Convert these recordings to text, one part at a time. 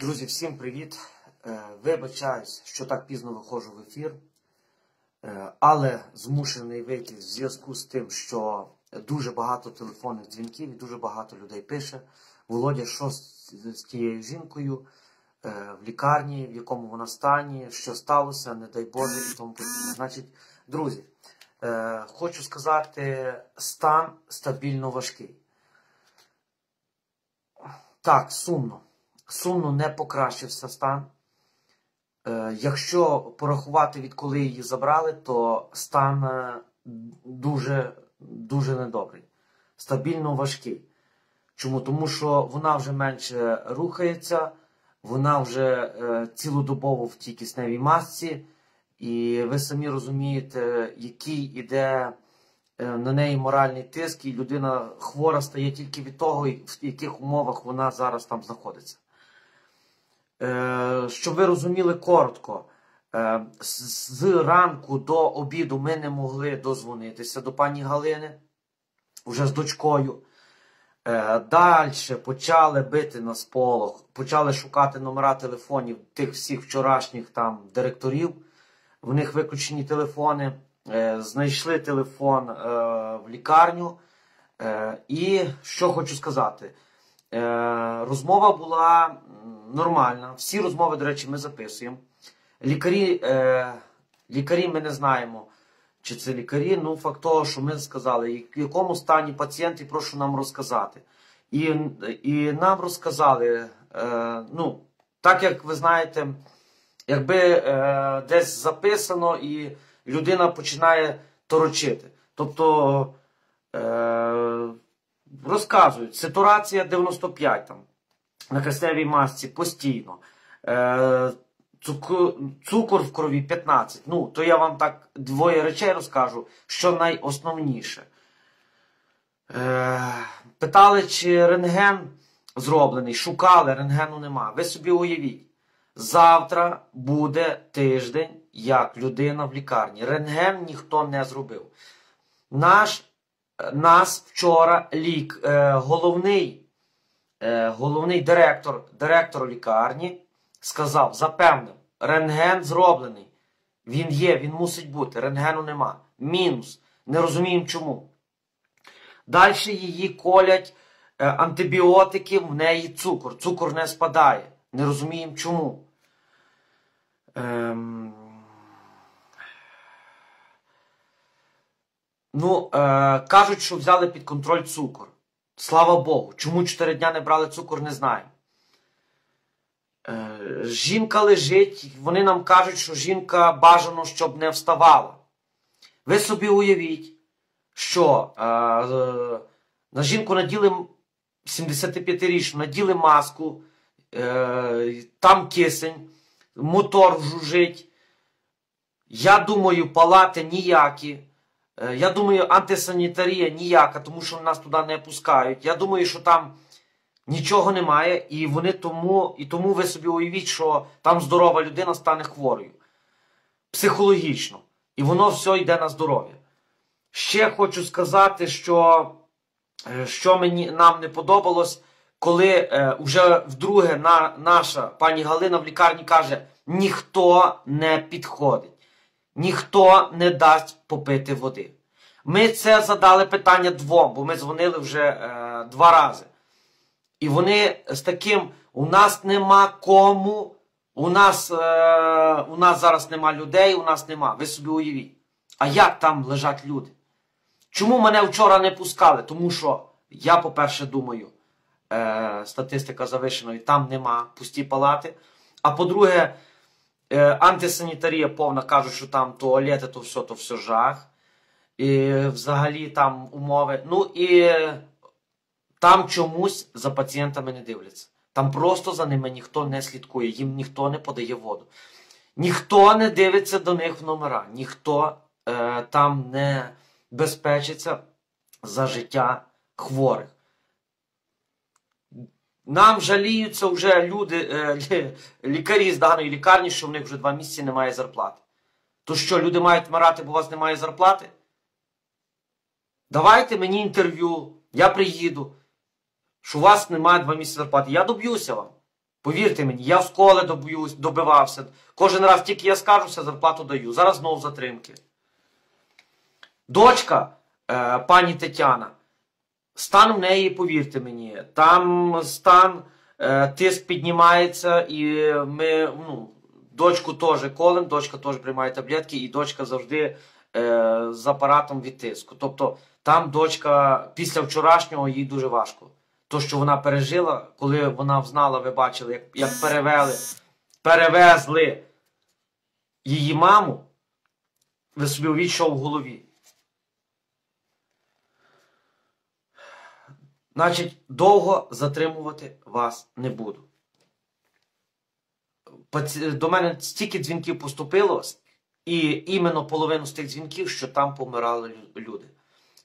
Друзі, всім привіт! Е, Вибачаюсь, що так пізно виходжу в ефір, Е, але змушений вийти в зв'язку з тим, що дуже багато телефонних дзвінків і дуже багато людей пише. Володя, що з, тією жінкою е, в лікарні, в якому вона стані, що сталося, не дай Боже, і тому подібне. Значить, друзі, хочу сказати, стан стабільно важкий. Так, сумно. Сумно не покращився стан. Е, якщо порахувати, відколи її забрали, то стан е, дуже, дуже недобрий. Стабільно важкий. Чому? Тому що вона вже менше рухається, вона вже е, цілодобово в тій кисневій масці, і ви самі розумієте, який іде на неї моральний тиск, і людина хвора стає тільки від того, в яких умовах вона зараз там знаходиться. Е, щоб ви розуміли коротко, е, з ранку до обіду ми не могли дозвонитися до пані Галини вже з дочкою. Е, Далі почали бити на сполох, почали шукати номера телефонів тих всіх вчорашніх там директорів. В них виключені телефони. Знайшли телефон в лікарню. І що хочу сказати. Розмова була нормальна. Всі розмови, до речі, ми записуємо. Лікарі, е, лікарі ми не знаємо, чи це лікарі. Ну, факт того, що ми сказали, в якому стані пацієнт, і прошу нам розказати. І, і нам розказали, е, ну, так як ви знаєте, якби е, десь записано, і людина починає торочити. Тобто. Е, розказують, ситуація 95 там, на кисневій масці постійно. Е, цукор, цукор в крові 15. Ну, то я вам так двоє речей розкажу, що найосновніше. Е, питали, чи рентген зроблений, шукали, рентгену нема. Ви собі уявіть, завтра буде тиждень, як людина в лікарні. Рентген ніхто не зробив. Наш нас вчора лік, е, головний головний директор директор лікарні сказав, запевнив, рентген зроблений. Він є, він мусить бути. Рентгену нема. Мінус. Не розуміємо чому. Далі її колять е, антибіотики, в неї цукор. Цукор не спадає. Не розуміємо чому. Ем... Ну, е, кажуть, що взяли під контроль цукор. Слава Богу. Чому 4 дня не брали цукор, не знаю. Е, жінка лежить, вони нам кажуть, що жінка бажано, щоб не вставала. Ви собі уявіть, що е, на жінку наділи 75-річну, наділи маску, е, там кисень, мотор жужить. Я думаю, палати ніякі. Е, Я думаю, антисанітарія ніяка, тому що нас туди не пускають. Я думаю, що там нічого немає, і вони тому, і тому ви собі уявіть, що там здорова людина стане хворою. Психологічно. І воно все йде на здоров'я. Ще хочу сказати, що е, що мені, нам не подобалось, коли е, вже вдруге на, наша пані Галина в лікарні каже, ніхто не підходить ніхто не дасть попити води. Ми це задали питання двом, бо ми дзвонили вже е, два рази. І вони з таким: у нас нема кому, у нас е, у нас зараз нема людей, у нас нема. Ви собі уявіть. А як там лежать люди? Чому мене вчора не пускали? Тому що я, по-перше, думаю, е, статистика завишена, і там нема пусті палати. А по-друге, Е, антисанітарія повна кажуть, що там туалети, то все, то все жах. І взагалі там умови. Ну і там чомусь за пацієнтами не дивляться. Там просто за ними ніхто не слідкує, їм ніхто не подає воду. Ніхто не дивиться до них в номера, ніхто е, там не безпечиться за життя хворих. Нам жаліються вже люди, е, лікарі з даної лікарні, що в них вже два місяці немає зарплати. То що, люди мають вмирати, бо у вас немає зарплати? Давайте мені інтерв'ю, я приїду, що у вас немає два місяці зарплати. Я доб'юся вам. Повірте мені, я в школи доб'юсь, добивався. Кожен раз тільки я скажуся, зарплату даю. Зараз знову затримки. Дочка, е, пані Тетяна, стан в неї, повірте мені, там стан, е, тиск піднімається, і ми, ну, дочку теж колем, дочка теж приймає таблетки, і дочка завжди е, з апаратом від тиску. Тобто там дочка після вчорашнього їй дуже важко. То, що вона пережила, коли вона взнала, ви бачили, як, як перевели, перевезли її маму, ви собі що в голові. Значить, довго затримувати вас не буду. До мене стільки дзвінків поступило, і іменно половину з тих дзвінків, що там помирали люди.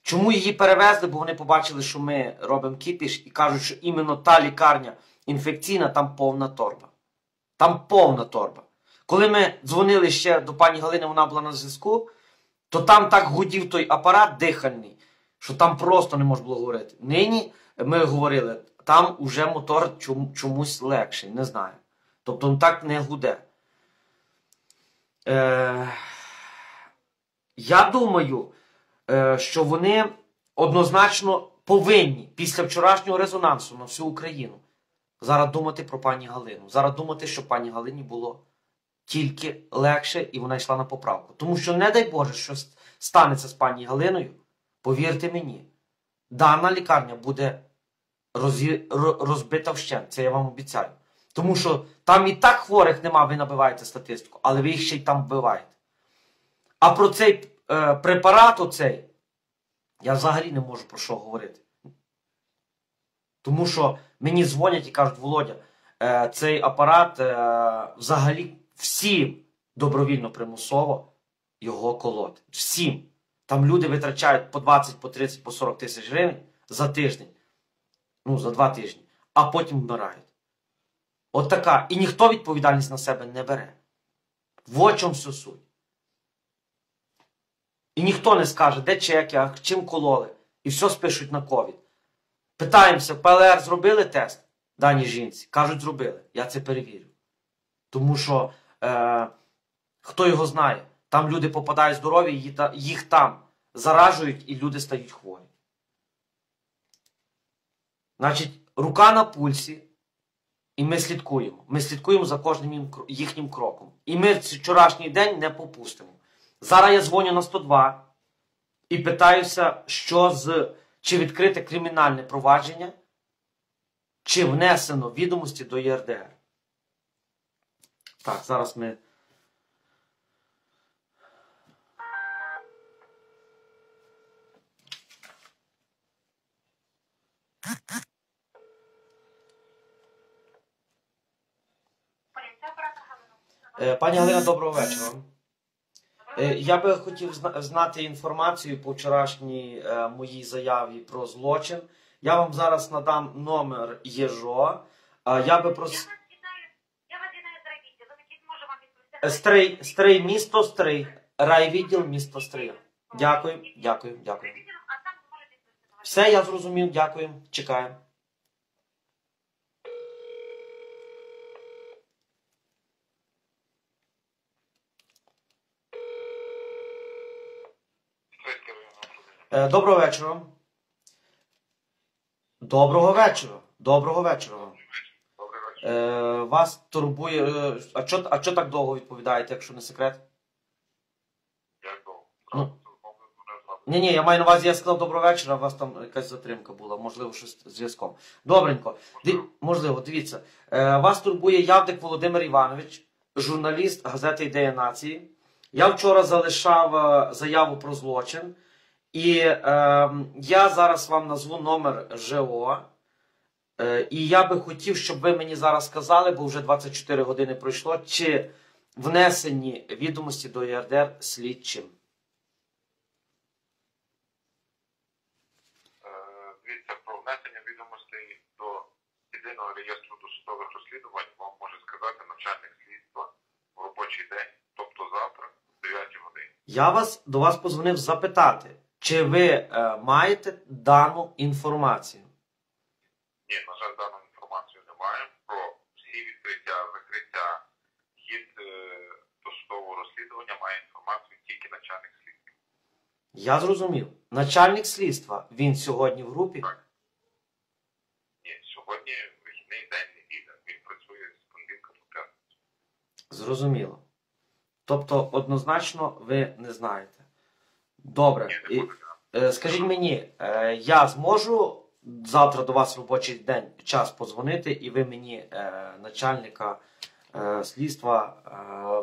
Чому її перевезли? Бо вони побачили, що ми робимо кіпіш і кажуть, що іменно та лікарня інфекційна, там повна торба. Там повна торба. Коли ми дзвонили ще до пані Галини, вона була на зв'язку, то там так гудів той апарат дихальний, що там просто не можна було говорити. Нині ми говорили, там уже мотор чомусь легший, не знаю. Тобто він так не гуде. Е, я думаю, е, що вони однозначно повинні після вчорашнього резонансу на всю Україну зараз думати про пані Галину. Зараз думати, що пані Галині було тільки легше і вона йшла на поправку. Тому що, не дай Боже, що станеться з пані Галиною, повірте мені, дана лікарня буде розбита вщент. Це я вам обіцяю. Тому що там і так хворих нема, ви набиваєте статистику, але ви їх ще й там вбиваєте. А про цей е, препарат, оцей, я взагалі не можу про що говорити. Тому що мені дзвонять і кажуть, Володя, е, цей апарат е, взагалі всім добровільно примусово його колоти. Всім. Там люди витрачають по 20, по 30, по 40 тисяч гривень за тиждень. Ну, за два тижні, а потім вмирають. От така. І ніхто відповідальність на себе не бере. В чому всю суть. І ніхто не скаже, де чеки, а чим кололи. І все спишуть на ковід. Питаємося, ПЛР зробили тест даній жінці? Кажуть, зробили. Я це перевірю. Тому що е, хто його знає, там люди попадають здорові, їх там заражують і люди стають хворі. Значить, рука на пульсі, і ми слідкуємо. Ми слідкуємо за кожним їхнім кроком. І ми вчорашній день не попустимо. Зараз я дзвоню на 102 і питаюся, що з чи відкрите кримінальне провадження, чи внесено відомості до ЄРДР. Так, зараз ми. Пані Галина, доброго вечора. Е, Я би хотів знати інформацію по вчорашній е, моїй заяві про злочин. Я вам зараз надам номер ЄЖО. Я би прос... Стрий, Стрий, місто Стрий. Райвідділ місто Стрия. Дякую, дякую, дякую. Все, я зрозумів, дякую. Чекаю. Е, Доброго вечора. Доброго вечора. Доброго вечора. вам. Е, вас турбує. е, А чо, а чо так довго відповідаєте, якщо не секрет? Ну. Ні, ні, я маю на увазі, я сказав доброго вечора, у вас там якась затримка була, можливо, щось з зв'язком. Добренько. Ди, можливо, дивіться. Е, вас турбує Явдик Володимир Іванович, журналіст газети Ідея нації. Я вчора залишав е, заяву про злочин, і е, я зараз вам назву номер ЖО. Е, і я би хотів, щоб ви мені зараз сказали, бо вже 24 години пройшло, чи внесені відомості до ЄРДР слідчим. апеляції до єдиного реєстру досудових розслідувань вам може сказати начальник слідства в робочий день, тобто завтра, в 9 годині. Я вас до вас позвонив запитати, чи ви е, маєте дану інформацію? Ні, на жаль, дану інформацію немає. Про всі відкриття, закриття, хід е, досудового розслідування має інформацію тільки начальник слідства. Я зрозумів. Начальник слідства він сьогодні в групі. Так сьогодні вихідний день неділя. Він працює з понеділка по п'ятницю. Зрозуміло. Тобто, однозначно, ви не знаєте. Добре. Ні, не знати. е, скажіть мені, е, я зможу завтра до вас в робочий день час подзвонити, і ви мені, е, начальника е, слідства,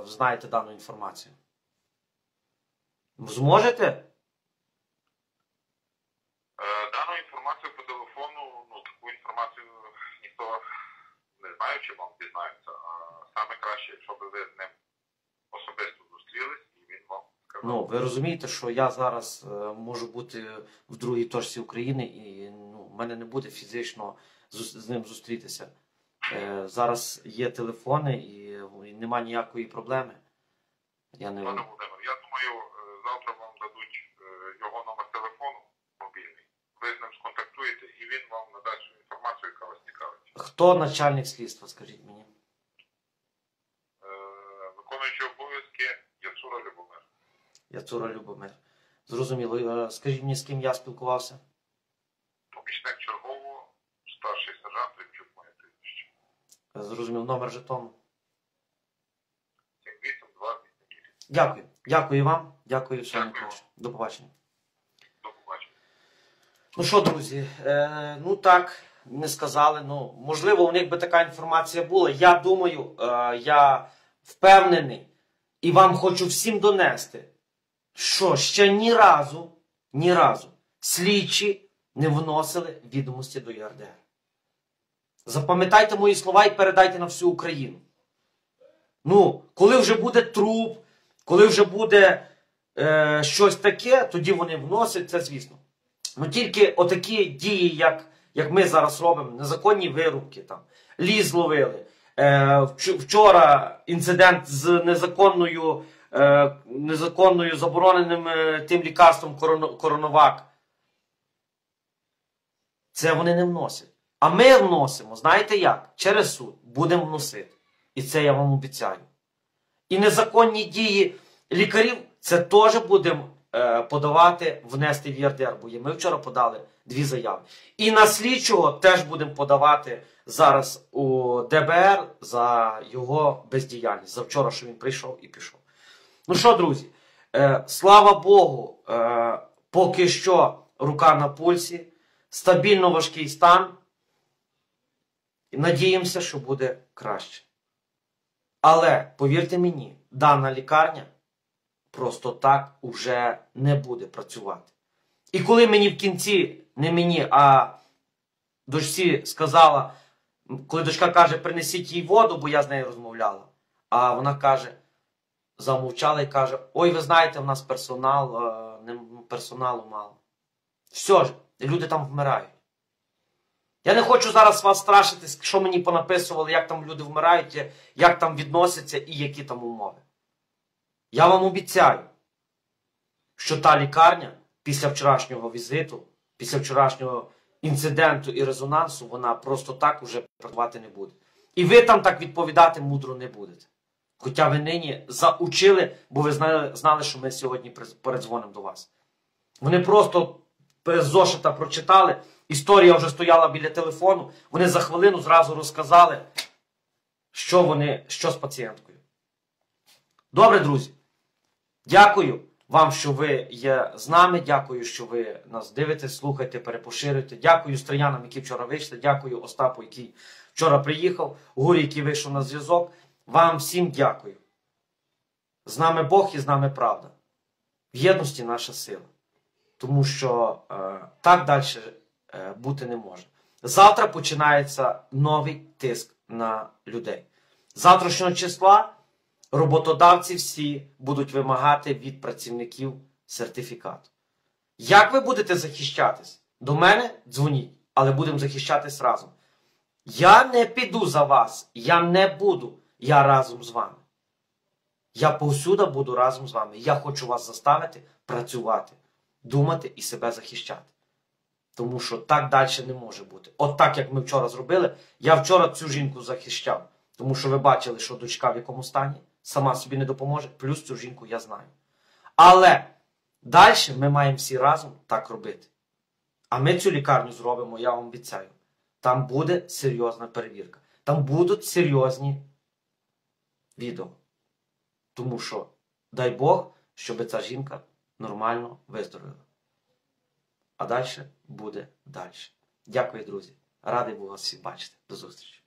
е, знаєте дану інформацію? Зможете? Е, Дану інформацію по телефону, ну інформацію ніхто не знає, чи вам дізнається. А саме краще, якщо б ви з ним особисто зустрілись, і він вам сказав. Ну, ви розумієте, що я зараз е, можу бути в другій точці України, і ну, в мене не буде фізично з ним зустрітися. Е, зараз є телефони і, і нема ніякої проблеми. Я не... Пане Володимир, я думаю, е, завтра вам дадуть е, його номер телефону мобільний. Ви з ним сконтактуєте, і він вам надасть всю інформацію, яка вас цікавить. Хто начальник слідства, скажіть мені? Е, Виконуючий обов'язки Яцура Любомир. Яцура Любомир. Зрозуміло. Е, Скажіть мені, з ким я спілкувався? Помічник чергового, старший сержант Римчук моє прізвище. Е, Зрозумів номер жетону. 7828. Дякую. Дякую вам. Дякую, Дякую. До побачення. До побачення. Ну що, друзі, е, ну так, не сказали. Ну, можливо, у них би така інформація була. Я думаю, е, я впевнений і вам хочу всім донести, що ще ні разу, ні разу слідчі не вносили відомості до ЄРДР. Запам'ятайте мої слова і передайте на всю Україну. Ну, коли вже буде труп, коли вже буде е, щось таке, тоді вони вносять це, звісно. Ну тільки отакі дії, як, як ми зараз робимо, незаконні вирубки, там, ліс ловили. Е, вчора інцидент з незаконною, е, незаконною забороненим е, тим лікарством корон, Коронавак. Це вони не вносять. А ми вносимо, знаєте як? Через суд будемо вносити. І це я вам обіцяю. І незаконні дії лікарів це теж будемо подавати, внести в ЄРДР, бо ми вчора подали дві заяви. І на слідчого теж будемо подавати зараз у ДБР за його бездіяльність. За вчора, що він прийшов і пішов. Ну що, друзі, е, слава Богу, е, поки що рука на пульсі, стабільно важкий стан. І надіємося, що буде краще. Але повірте мені, дана лікарня просто так уже не буде працювати. І коли мені в кінці, не мені, а дочці сказала, коли дочка каже, принесіть їй воду, бо я з нею розмовляла, а вона каже, замовчала і каже: Ой, ви знаєте, в нас персонал, е, персоналу мало. Все ж, люди там вмирають. Я не хочу зараз вас страшити, що мені понаписували, як там люди вмирають, як там відносяться і які там умови. Я вам обіцяю, що та лікарня після вчорашнього візиту, після вчорашнього інциденту і резонансу, вона просто так уже працювати не буде. І ви там так відповідати мудро не будете. Хоча ви нині заучили, бо ви знали, знали що ми сьогодні передзвонимо до вас. Вони просто з зошита прочитали, історія вже стояла біля телефону, вони за хвилину зразу розказали, що вони, що з пацієнткою. Добре, друзі. Дякую вам, що ви є з нами. Дякую, що ви нас дивитесь, слухаєте, перепоширюєте. Дякую стріянам, які вчора вийшли. Дякую Остапу, який вчора приїхав, Гурі, який вийшов на зв'язок. Вам всім дякую. З нами Бог і з нами правда. В єдності наша сила. Тому що е, так далі е, бути не може. Завтра починається новий тиск на людей. Завтрашнього числа роботодавці всі будуть вимагати від працівників сертифікат. Як ви будете захищатись? До мене дзвоніть, але будемо захищатись разом. Я не піду за вас, я не буду, я разом з вами. Я повсюди буду разом з вами. Я хочу вас заставити працювати, думати і себе захищати. Тому що так далі не може бути. От так, як ми вчора зробили, я вчора цю жінку захищав. Тому що ви бачили, що дочка в якому стані, сама собі не допоможе, плюс цю жінку я знаю. Але Далі ми маємо всі разом так робити. А ми цю лікарню зробимо, я вам обіцяю. Там буде серйозна перевірка. Там будуть серйозні відео. Тому що, дай Бог, щоб ця жінка нормально виздоровіла. А далі буде далі. Дякую, друзі. Радий був вас всіх бачити. До зустрічі.